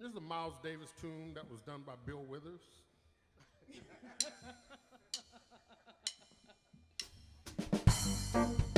This is a Miles Davis tune that was done by Bill Withers.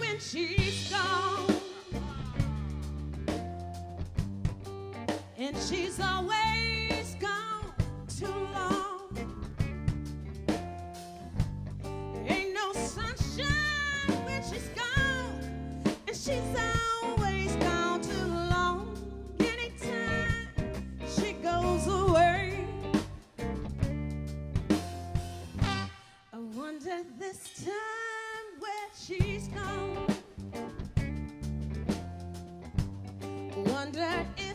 when she's gone. And she's always Wonder